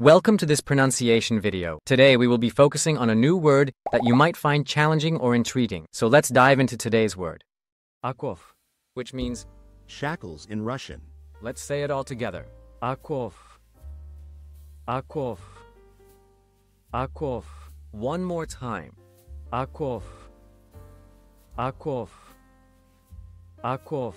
Welcome to this pronunciation video. Today we will be focusing on a new word that you might find challenging or intriguing. So let's dive into today's word. Okov, which means, Shackles in Russian. let's say it all together. Okov. Okov. Okov. One more time. Okov. Okov. Okov.